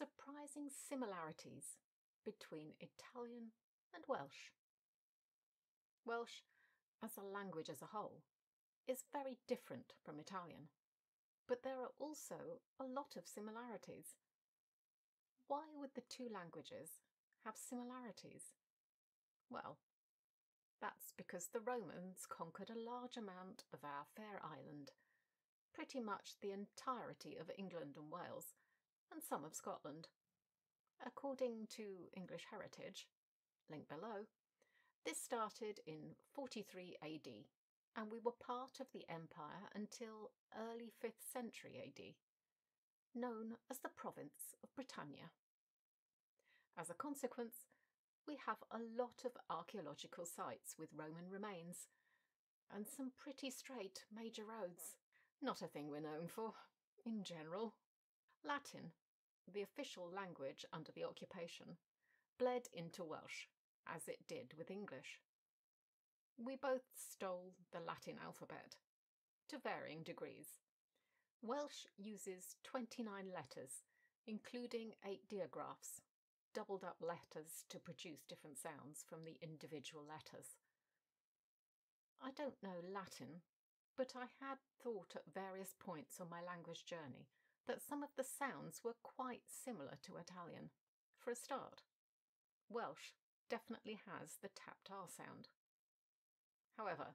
surprising similarities between Italian and Welsh. Welsh, as a language as a whole, is very different from Italian, but there are also a lot of similarities. Why would the two languages have similarities? Well, that's because the Romans conquered a large amount of our fair island, pretty much the entirety of England and Wales, and some of Scotland. According to English Heritage, link below, this started in 43 AD, and we were part of the empire until early 5th century AD, known as the province of Britannia. As a consequence, we have a lot of archaeological sites with Roman remains and some pretty straight major roads. Not a thing we're known for, in general. Latin, the official language under the occupation, bled into Welsh, as it did with English. We both stole the Latin alphabet, to varying degrees. Welsh uses 29 letters, including eight diagraphs, doubled up letters to produce different sounds from the individual letters. I don't know Latin, but I had thought at various points on my language journey that some of the sounds were quite similar to Italian. For a start, Welsh definitely has the tapped R sound. However,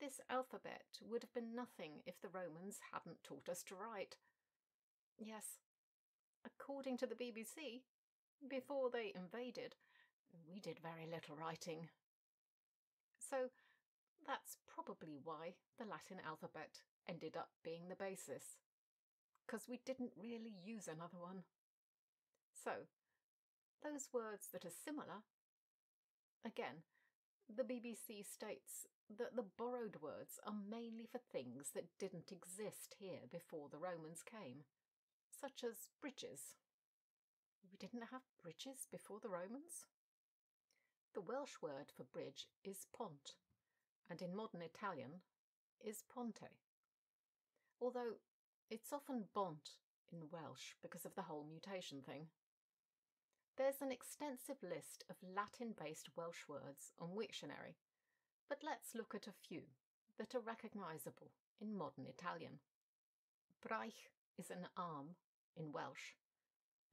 this alphabet would have been nothing if the Romans hadn't taught us to write. Yes, according to the BBC, before they invaded, we did very little writing. So that's probably why the Latin alphabet ended up being the basis, because we didn't really use another one. So, those words that are similar. Again, the BBC states that the borrowed words are mainly for things that didn't exist here before the Romans came, such as bridges we didn't have bridges before the Romans? The Welsh word for bridge is pont, and in modern Italian is ponte. Although it's often bont in Welsh because of the whole mutation thing. There's an extensive list of Latin based Welsh words on Wiktionary, but let's look at a few that are recognisable in modern Italian. Braich is an arm in Welsh,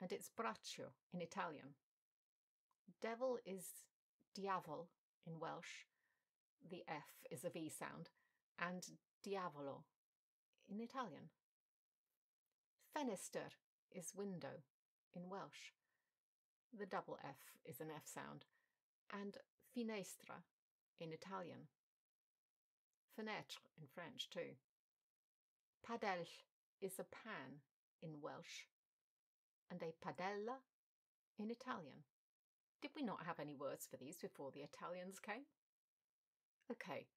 and it's braccio in Italian. Devil is diafol in Welsh. The F is a V sound, and diavolo in Italian. Ffenestr is window in Welsh. The double F is an F sound, and finestra in Italian. Fenêtre in French too. Padell is a pan in Welsh and a padella in Italian. Did we not have any words for these before the Italians came? Okay,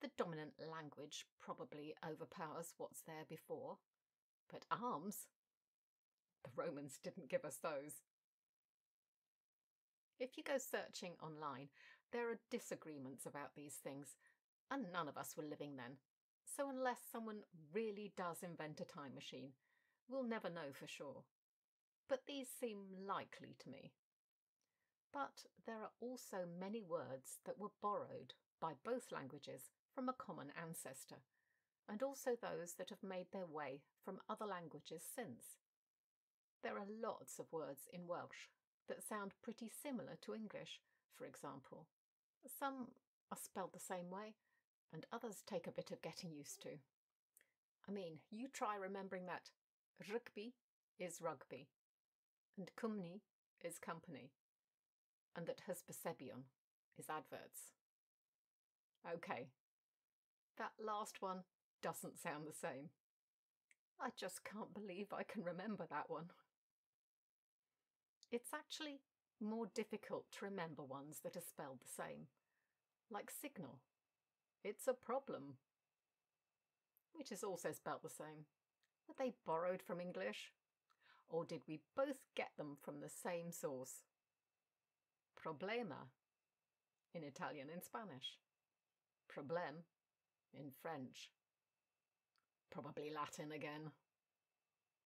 the dominant language probably overpowers what's there before, but arms? The Romans didn't give us those. If you go searching online, there are disagreements about these things, and none of us were living then. So, unless someone really does invent a time machine, we'll never know for sure but these seem likely to me. But there are also many words that were borrowed by both languages from a common ancestor, and also those that have made their way from other languages since. There are lots of words in Welsh that sound pretty similar to English, for example. Some are spelled the same way, and others take a bit of getting used to. I mean, you try remembering that rugby is rygbi, and cwmni is company, and that hysbysebion is adverts. Okay, that last one doesn't sound the same. I just can't believe I can remember that one. It's actually more difficult to remember ones that are spelled the same, like signal. It's a problem. Which is also spelt the same. Were they borrowed from English? or did we both get them from the same source? Problema in Italian and Spanish. Problem in French. Probably Latin again.